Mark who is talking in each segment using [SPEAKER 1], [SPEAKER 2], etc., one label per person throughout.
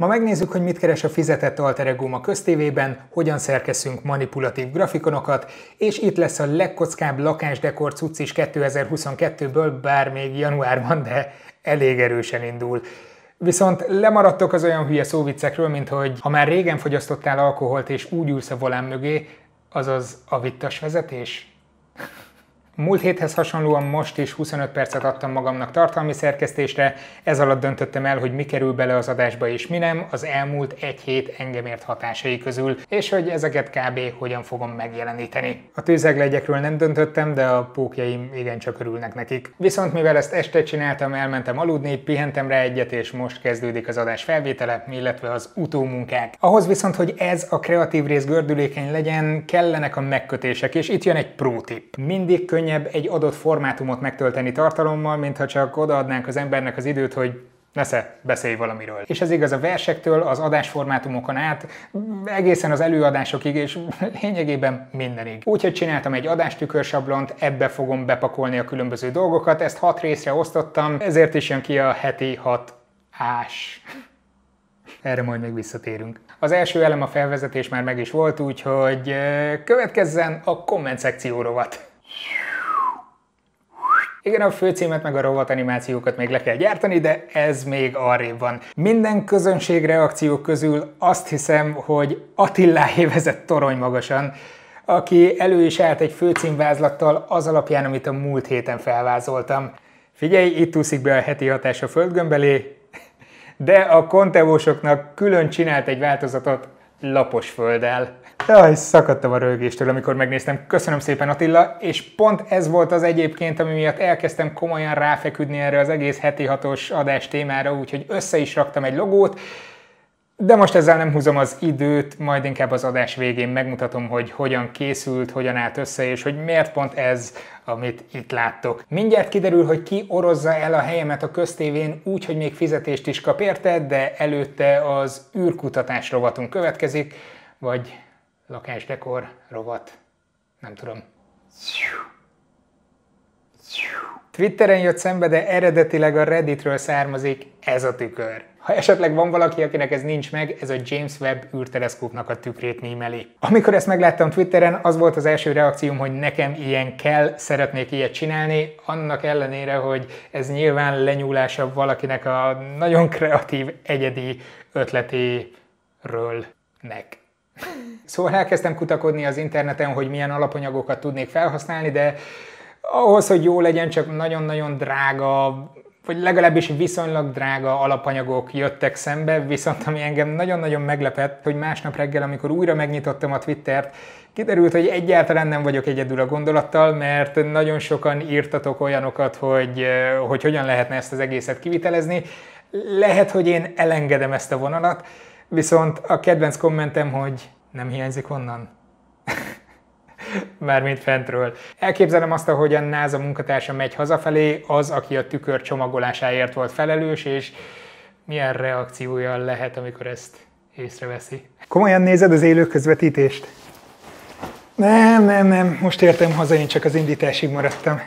[SPEAKER 1] Ma megnézzük, hogy mit keres a fizetett alter ego a köztévében, hogyan szerkeszünk manipulatív grafikonokat, és itt lesz a legkockább lakásdekor cucc is 2022-ből, bár még januárban, de elég erősen indul. Viszont lemaradtok az olyan hülye szóviccekről, mint hogy ha már régen fogyasztottál alkoholt és úgy ülsz a volán mögé, azaz a vittas vezetés? Múlt héthez hasonlóan most is 25 percet adtam magamnak tartalmi szerkesztésre, ez alatt döntöttem el, hogy mi kerül bele az adásba és mi nem az elmúlt egy hét engem ért hatásai közül, és hogy ezeket kb. hogyan fogom megjeleníteni. A tűzeglegyekről nem döntöttem, de a pókjaim igencsak örülnek nekik. Viszont mivel ezt este csináltam, elmentem aludni, pihentem rá egyet, és most kezdődik az adás felvétele, illetve az utómunkák. Ahhoz viszont, hogy ez a kreatív rész gördülékeny legyen, kellenek a megkötések, és itt jön egy pro tip. Mindig könnyű könnyebb egy adott formátumot megtölteni tartalommal, mintha csak odaadnánk az embernek az időt, hogy Nesze, beszélj valamiről. És ez igaz a versektől, az adásformátumokon át, egészen az előadásokig, és lényegében mindenig. Úgyhogy csináltam egy adástükörsablont, ebbe fogom bepakolni a különböző dolgokat, ezt hat részre osztottam, ezért is jön ki a heti hat ás. Erre majd még visszatérünk. Az első elem a felvezetés már meg is volt, úgyhogy következzen a komment szekció rovat. Igen, a főcímet meg a rovat animációkat még le kell gyártani, de ez még arrébb van. Minden közönség reakciók közül azt hiszem, hogy Attiláé vezet torony magasan, aki elő is állt egy főcímvázlattal az alapján, amit a múlt héten felvázoltam. Figyelj, itt úszik be a heti hatás a földgömbelé, de a kontevósoknak külön csinált egy változatot lapos földdel. Jaj, szakadtam a rögéstől, amikor megnéztem. Köszönöm szépen Attila, és pont ez volt az egyébként, ami miatt elkezdtem komolyan ráfeküdni erre az egész heti hatos adás témára, úgyhogy össze is raktam egy logót, de most ezzel nem húzom az időt, majd inkább az adás végén megmutatom, hogy hogyan készült, hogyan állt össze, és hogy miért pont ez, amit itt láttok. Mindjárt kiderül, hogy ki orozza el a helyemet a köztévén úgy, hogy még fizetést is kap érte, de előtte az űrkutatás rovatunk következik, vagy lakásdekor rovat, nem tudom. Twitteren jött szembe, de eredetileg a Redditről származik ez a tükör. Ha esetleg van valaki, akinek ez nincs meg, ez a James Webb űrteleszkópnak a tükrét mémeli. Amikor ezt megláttam Twitteren, az volt az első reakcióm, hogy nekem ilyen kell, szeretnék ilyet csinálni, annak ellenére, hogy ez nyilván lenyúlása valakinek a nagyon kreatív, egyedi ötletéről nek. Szóval elkezdtem kutakodni az interneten, hogy milyen alapanyagokat tudnék felhasználni, de ahhoz, hogy jó legyen, csak nagyon-nagyon drága, vagy legalábbis viszonylag drága alapanyagok jöttek szembe, viszont ami engem nagyon-nagyon meglepett, hogy másnap reggel, amikor újra megnyitottam a Twittert, kiderült, hogy egyáltalán nem vagyok egyedül a gondolattal, mert nagyon sokan írtatok olyanokat, hogy, hogy hogyan lehetne ezt az egészet kivitelezni. Lehet, hogy én elengedem ezt a vonalat, viszont a kedvenc kommentem, hogy nem hiányzik onnan. Mármint fentről. Elképzelem azt, hogy a NASA munkatársa megy hazafelé, az, aki a tükör csomagolásáért volt felelős, és milyen reakciója lehet, amikor ezt észreveszi. Komolyan nézed az élő közvetítést? Nem, nem, nem, most értem haza, én csak az indításig maradtam.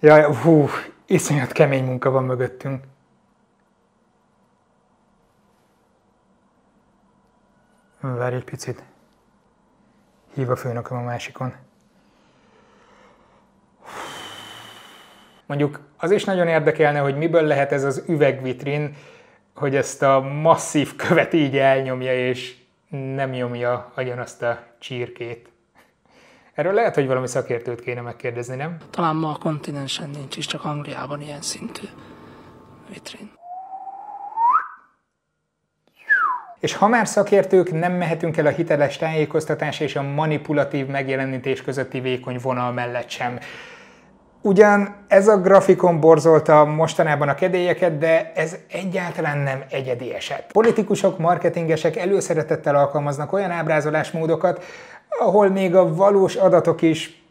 [SPEAKER 1] Jaj, hú, iszonyat kemény munka van mögöttünk. Várj egy picit. Hív a főnököm a másikon. Mondjuk az is nagyon érdekelne, hogy miből lehet ez az üvegvitrin, hogy ezt a masszív követ így elnyomja, és nem nyomja agyon azt a csirkét. Erről lehet, hogy valami szakértőt kéne megkérdezni, nem?
[SPEAKER 2] Talán ma a kontinensen nincs is, csak Angliában ilyen szintű vitrin.
[SPEAKER 1] És ha már szakértők, nem mehetünk el a hiteles tájékoztatás és a manipulatív megjelenítés közötti vékony vonal mellett sem. Ugyan ez a grafikon borzolta mostanában a kedélyeket, de ez egyáltalán nem egyedi eset. Politikusok, marketingesek előszeretettel alkalmaznak olyan ábrázolásmódokat, ahol még a valós adatok is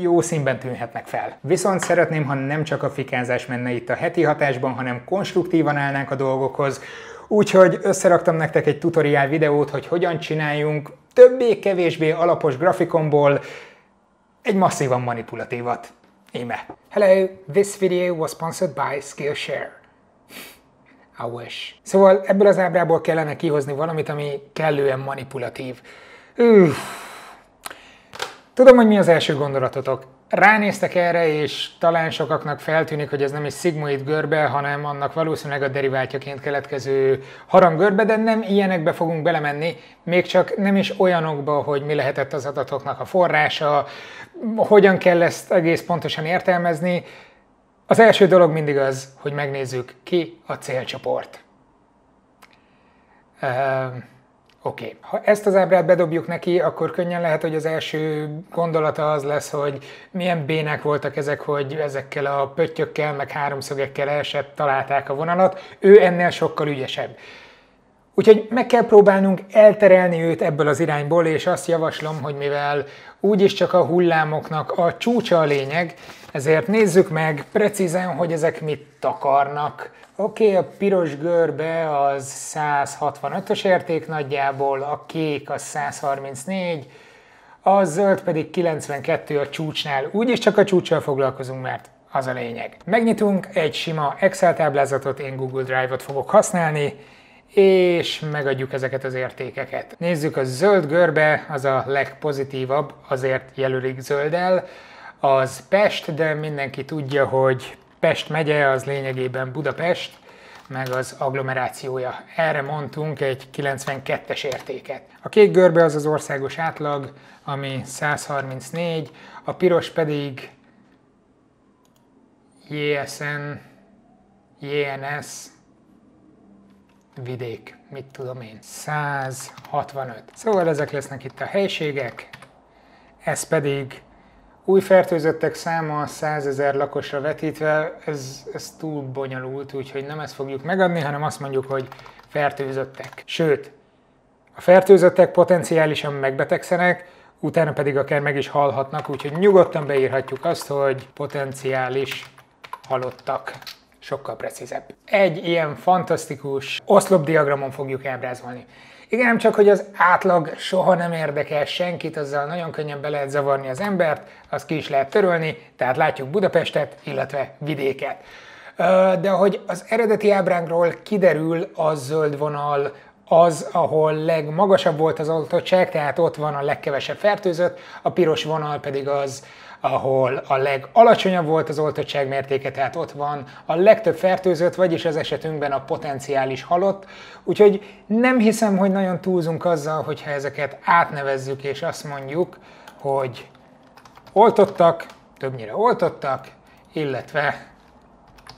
[SPEAKER 1] jó színben tűnhetnek fel. Viszont szeretném, ha nem csak a fikázás menne itt a heti hatásban, hanem konstruktívan állnánk a dolgokhoz, Úgyhogy összeraktam nektek egy tutoriál videót, hogy hogyan csináljunk többé-kevésbé alapos grafikonból egy masszívan manipulatívat. Íme. Hello, this video was sponsored by Skillshare. I wish. Szóval ebből az ábrából kellene kihozni valamit, ami kellően manipulatív. Üff. Tudom, hogy mi az első gondolatotok. Ránéztek erre, és talán sokaknak feltűnik, hogy ez nem egy szigmoid görbe, hanem annak valószínűleg a deriváltjaként keletkező haranggörbe, de nem ilyenekbe fogunk belemenni, még csak nem is olyanokba, hogy mi lehetett az adatoknak a forrása, hogyan kell ezt egész pontosan értelmezni. Az első dolog mindig az, hogy megnézzük, ki a célcsoport. Uh, Oké, okay. ha ezt az ábrát bedobjuk neki, akkor könnyen lehet, hogy az első gondolata az lesz, hogy milyen bének voltak ezek, hogy ezekkel a pöttyökkel, meg háromszögekkel elsett találták a vonalat. Ő ennél sokkal ügyesebb. Úgyhogy meg kell próbálnunk elterelni őt ebből az irányból, és azt javaslom, hogy mivel úgyis csak a hullámoknak a csúcsa a lényeg, ezért nézzük meg precízen, hogy ezek mit takarnak. Oké, okay, a piros görbe az 165-ös érték nagyjából, a kék az 134, a zöld pedig 92 a csúcsnál. Úgyis csak a csúcssal foglalkozunk, mert az a lényeg. Megnyitunk egy sima Excel táblázatot, én Google Drive-ot fogok használni, és megadjuk ezeket az értékeket. Nézzük, a zöld görbe az a legpozitívabb, azért jelölik zölddel. Az Pest, de mindenki tudja, hogy Pest megye az lényegében Budapest, meg az agglomerációja. Erre mondtunk egy 92-es értéket. A kék görbe az az országos átlag, ami 134, a piros pedig JSN, JNS, vidék, mit tudom én, 165. Szóval ezek lesznek itt a helységek, ez pedig új fertőzöttek száma 100 ezer lakosra vetítve, ez, ez túl bonyolult, úgyhogy nem ezt fogjuk megadni, hanem azt mondjuk, hogy fertőzöttek. Sőt, a fertőzöttek potenciálisan megbetegszenek, utána pedig akár meg is halhatnak, úgyhogy nyugodtan beírhatjuk azt, hogy potenciális halottak sokkal precízebb. Egy ilyen fantasztikus oszlopdiagramon fogjuk ábrázolni. Igen, csak hogy az átlag soha nem érdekel senkit, azzal nagyon könnyen be lehet zavarni az embert, azt ki is lehet törölni, tehát látjuk Budapestet, illetve vidéket. De ahogy az eredeti ábránkról kiderül, a zöld vonal az, ahol legmagasabb volt az oltottság, tehát ott van a legkevesebb fertőzött, a piros vonal pedig az, ahol a legalacsonyabb volt az oltottság mértéke, tehát ott van a legtöbb fertőzött, vagyis az esetünkben a potenciális halott. Úgyhogy nem hiszem, hogy nagyon túlzunk azzal, hogyha ezeket átnevezzük, és azt mondjuk, hogy oltottak, többnyire oltottak, illetve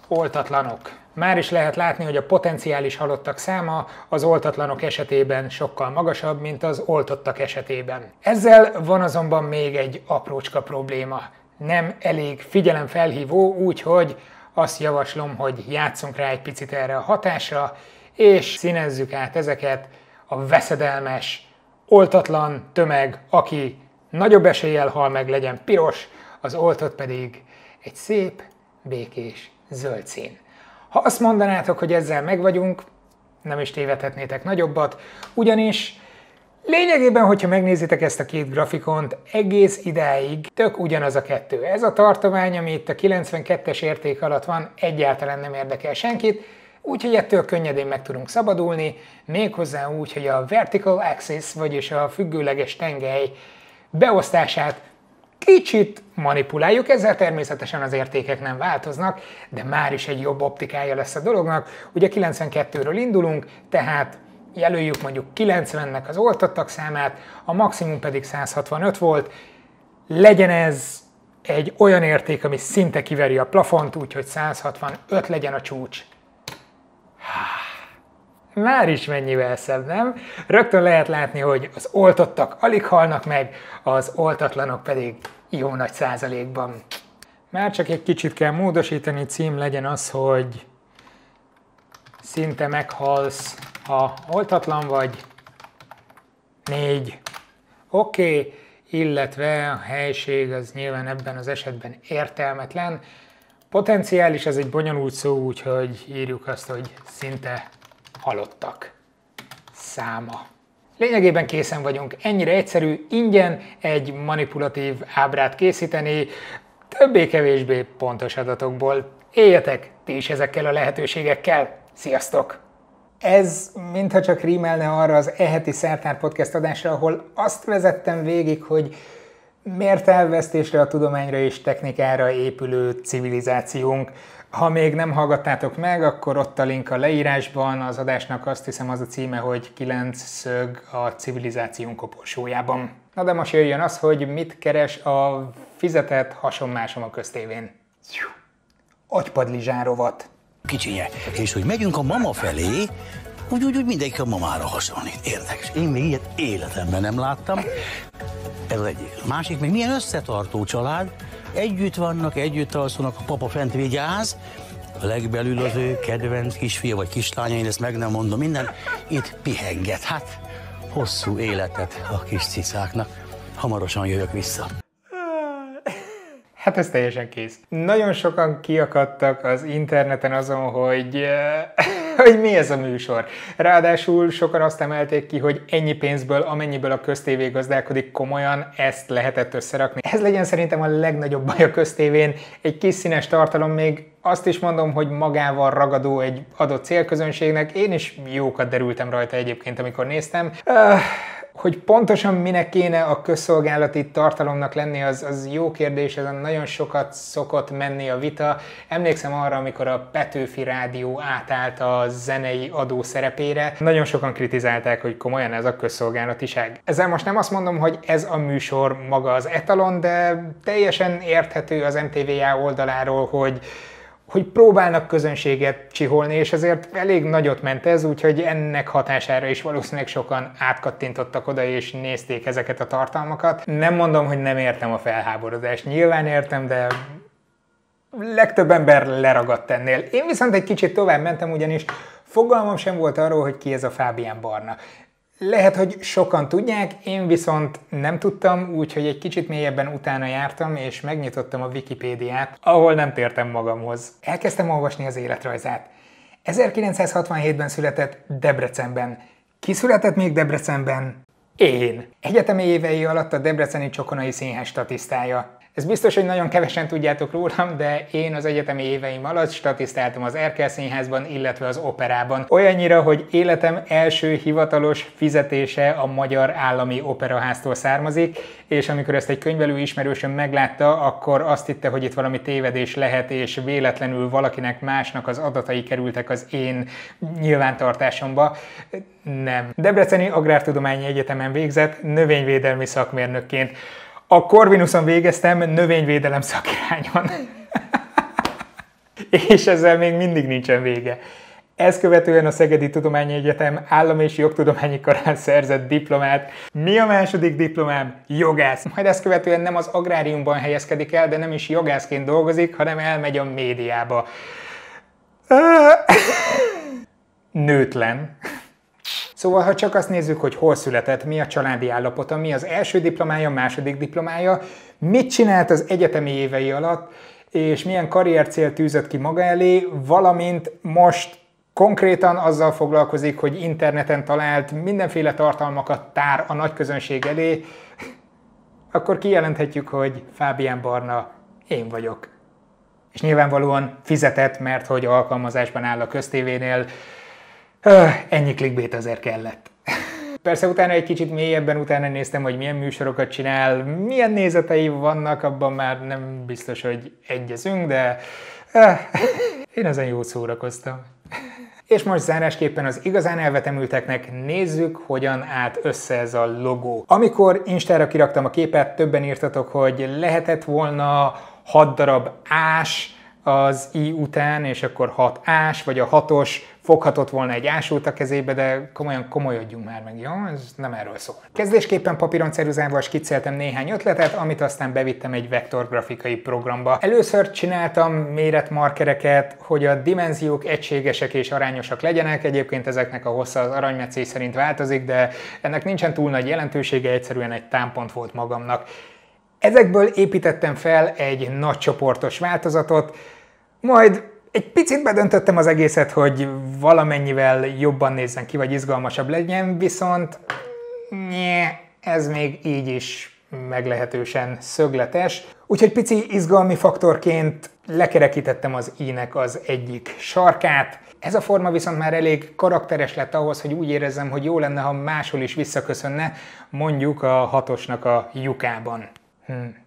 [SPEAKER 1] oltatlanok. Már is lehet látni, hogy a potenciális halottak száma az oltatlanok esetében sokkal magasabb, mint az oltottak esetében. Ezzel van azonban még egy aprócska probléma. Nem elég figyelemfelhívó, úgyhogy azt javaslom, hogy játszunk rá egy picit erre a hatásra, és színezzük át ezeket a veszedelmes, oltatlan tömeg, aki nagyobb eséllyel hal meg, legyen piros, az oltott pedig egy szép, békés zöld szín. Ha azt mondanátok, hogy ezzel megvagyunk, nem is tévedhetnétek nagyobbat, ugyanis Lényegében, hogyha megnézitek ezt a két grafikont, egész idáig tök ugyanaz a kettő. Ez a tartomány, ami itt a 92-es érték alatt van, egyáltalán nem érdekel senkit, úgyhogy ettől könnyedén meg tudunk szabadulni, méghozzá úgy, hogy a vertical axis, vagyis a függőleges tengely beosztását Kicsit manipuláljuk, ezzel természetesen az értékek nem változnak, de már is egy jobb optikája lesz a dolognak. Ugye 92-ről indulunk, tehát jelöljük mondjuk 90-nek az oltottak számát, a maximum pedig 165 volt, legyen ez egy olyan érték, ami szinte kiveri a plafont, úgyhogy 165 legyen a csúcs. Már is mennyivel szebb, nem? Rögtön lehet látni, hogy az oltottak alig halnak meg, az oltatlanok pedig jó nagy százalékban. Már csak egy kicsit kell módosítani, cím legyen az, hogy szinte meghalsz, ha oltatlan vagy. Négy. Oké, okay. illetve a helység az nyilván ebben az esetben értelmetlen. Potenciális, ez egy bonyolult szó, úgyhogy írjuk azt, hogy szinte halottak száma. Lényegében készen vagyunk. Ennyire egyszerű, ingyen egy manipulatív ábrát készíteni, többé-kevésbé pontos adatokból. Éljetek ti is ezekkel a lehetőségekkel! Sziasztok! Ez mintha csak rímelne arra az eheti Szertár Podcast adásra, ahol azt vezettem végig, hogy miért elvesztésre a tudományra és technikára épülő civilizációnk. Ha még nem hallgattátok meg, akkor ott a link a leírásban, az adásnak azt hiszem az a címe, hogy 9 szög a civilizációnk koporsójában. Na de most jöjjön az, hogy mit keres a fizetett hasonmásom a köztévén. Agypadlizsárovat.
[SPEAKER 3] Kicsinye. És hogy megyünk a mama felé, úgy, úgy, úgy mindenki a mamára hasonlít. Érdekes. Én még ilyet életemben nem láttam. Ez egyik. A másik, még milyen összetartó család. Együtt vannak, együtt alszanak, a papa fent vigyáz, a legbelül az ő kedvenc kisfia vagy kislánya, én ezt meg nem mondom minden, itt pihenget. Hát, hosszú életet a kis cicáknak. Hamarosan jövök vissza.
[SPEAKER 1] Hát ez teljesen kész. Nagyon sokan kiakadtak az interneten azon, hogy, eh, hogy mi ez a műsor. Ráadásul sokan azt emelték ki, hogy ennyi pénzből, amennyiből a köztévé gazdálkodik komolyan, ezt lehetett összerakni. Ez legyen szerintem a legnagyobb baj a köztévén. Egy kis színes tartalom még azt is mondom, hogy magával ragadó egy adott célközönségnek. Én is jókat derültem rajta egyébként, amikor néztem. Uh, hogy pontosan minek kéne a közszolgálati tartalomnak lenni, az, az jó kérdés, ezen nagyon sokat szokott menni a vita. Emlékszem arra, amikor a Petőfi Rádió átállt a zenei adó szerepére, nagyon sokan kritizálták, hogy komolyan ez a közszolgálatiság. Ezzel most nem azt mondom, hogy ez a műsor maga az etalon, de teljesen érthető az MTVA oldaláról, hogy hogy próbálnak közönséget csiholni, és ezért elég nagyot ment ez, úgyhogy ennek hatására is valószínűleg sokan átkattintottak oda, és nézték ezeket a tartalmakat. Nem mondom, hogy nem értem a felháborodást, nyilván értem, de legtöbb ember leragadt ennél. Én viszont egy kicsit tovább mentem, ugyanis fogalmam sem volt arról, hogy ki ez a Fábián Barna. Lehet, hogy sokan tudják, én viszont nem tudtam, úgyhogy egy kicsit mélyebben utána jártam, és megnyitottam a Wikipédiát, ahol nem tértem magamhoz. Elkezdtem olvasni az életrajzát. 1967-ben született Debrecenben. Ki született még Debrecenben? Én. Egyetemi évei alatt a Debreceni Csokonai Színház statisztája. Ez biztos, hogy nagyon kevesen tudjátok rólam, de én az egyetemi éveim alatt statisztáltam az Erkel Színházban, illetve az operában. Olyannyira, hogy életem első hivatalos fizetése a Magyar Állami Operaháztól származik, és amikor ezt egy könyvelő ismerősöm meglátta, akkor azt hitte, hogy itt valami tévedés lehet, és véletlenül valakinek másnak az adatai kerültek az én nyilvántartásomba. Nem. Debreceni Agrártudományi Egyetemen végzett növényvédelmi szakmérnökként. A Corvinuson végeztem növényvédelem szakirányon. és ezzel még mindig nincsen vége. Ezt követően a Szegedi Tudományi Egyetem állam és jogtudományi karán szerzett diplomát. Mi a második diplomám? Jogász. Majd ezt követően nem az agráriumban helyezkedik el, de nem is jogászként dolgozik, hanem elmegy a médiába. Nőtlen. Szóval, ha csak azt nézzük, hogy hol született, mi a családi állapota, mi az első diplomája, második diplomája, mit csinált az egyetemi évei alatt, és milyen karriercél tűzött ki maga elé, valamint most konkrétan azzal foglalkozik, hogy interneten talált mindenféle tartalmakat tár a nagy közönség elé, akkor kijelenthetjük, hogy Fábián Barna én vagyok. És nyilvánvalóan fizetett, mert hogy alkalmazásban áll a köztévénél, Ennyi clickbait azért kellett. Persze utána egy kicsit mélyebben utána néztem, hogy milyen műsorokat csinál, milyen nézetei vannak, abban már nem biztos, hogy egyezünk, de én ezen jót szórakoztam. És most zárásképpen az igazán elvetemülteknek nézzük, hogyan állt össze ez a logó. Amikor Instára kiraktam a képet, többen írtatok, hogy lehetett volna 6 darab ás, az I után, és akkor 6 ás, vagy a hatos foghatott volna egy ásót a kezébe, de komolyan komolyodjunk már meg, jó? Ez nem erről szól. Kezdésképpen papíron ceruzával skicceltem néhány ötletet, amit aztán bevittem egy vektorgrafikai programba. Először csináltam méretmarkereket, hogy a dimenziók egységesek és arányosak legyenek, egyébként ezeknek a hossza az aranymetszés szerint változik, de ennek nincsen túl nagy jelentősége, egyszerűen egy támpont volt magamnak. Ezekből építettem fel egy nagy csoportos változatot, majd egy picit bedöntöttem az egészet, hogy valamennyivel jobban nézzen ki, vagy izgalmasabb legyen, viszont nye, ez még így is meglehetősen szögletes. Úgyhogy pici izgalmi faktorként lekerekítettem az ínek az egyik sarkát. Ez a forma viszont már elég karakteres lett ahhoz, hogy úgy érezzem, hogy jó lenne, ha máshol is visszaköszönne, mondjuk a hatosnak a lyukában. Hmm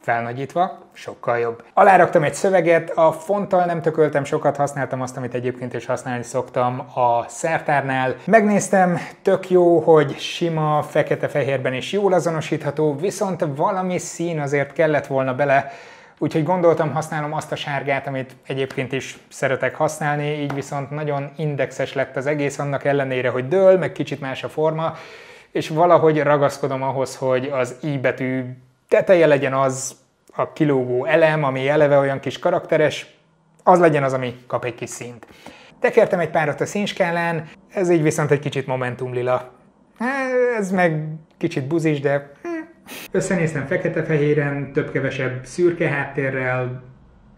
[SPEAKER 1] felnagyítva, sokkal jobb. Aláraktam egy szöveget, a fonttal nem tököltem sokat, használtam azt, amit egyébként is használni szoktam a szertárnál. Megnéztem, tök jó, hogy sima, fekete-fehérben is jól azonosítható, viszont valami szín azért kellett volna bele, Úgyhogy gondoltam, használom azt a sárgát, amit egyébként is szeretek használni, így viszont nagyon indexes lett az egész, annak ellenére, hogy dől, meg kicsit más a forma, és valahogy ragaszkodom ahhoz, hogy az i betű teteje legyen az a kilógó elem, ami eleve olyan kis karakteres, az legyen az, ami kap egy kis színt. Tekertem egy párat a színskálán, ez így viszont egy kicsit momentum lila. Ez meg kicsit buzis, de hm. összenéztem fekete-fehéren, több-kevesebb szürke háttérrel,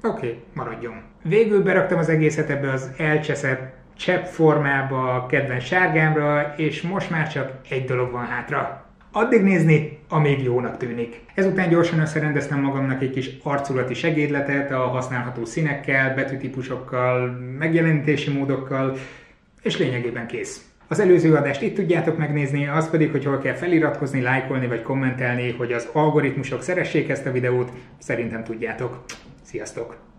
[SPEAKER 1] oké, okay, maradjon. Végül beraktam az egészet ebbe az elcseszett csepp formába, kedvenc sárgámra, és most már csak egy dolog van hátra. Addig nézni, amíg jónak tűnik. Ezután gyorsan összerendeztem magamnak egy kis arculati segédletet a használható színekkel, betűtípusokkal, megjelenítési módokkal, és lényegében kész. Az előző adást itt tudjátok megnézni, az pedig, hogy hol kell feliratkozni, lájkolni vagy kommentelni, hogy az algoritmusok szeressék ezt a videót, szerintem tudjátok. Sziasztok!